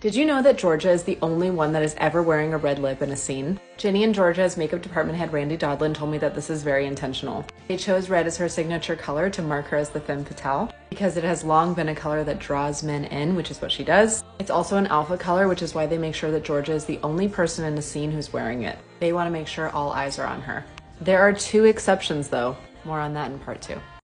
Did you know that Georgia is the only one that is ever wearing a red lip in a scene? Ginny and Georgia's makeup department head Randy Dodlin told me that this is very intentional. They chose red as her signature color to mark her as the femme fatale because it has long been a color that draws men in, which is what she does. It's also an alpha color, which is why they make sure that Georgia is the only person in the scene who's wearing it. They want to make sure all eyes are on her. There are two exceptions though. More on that in part two.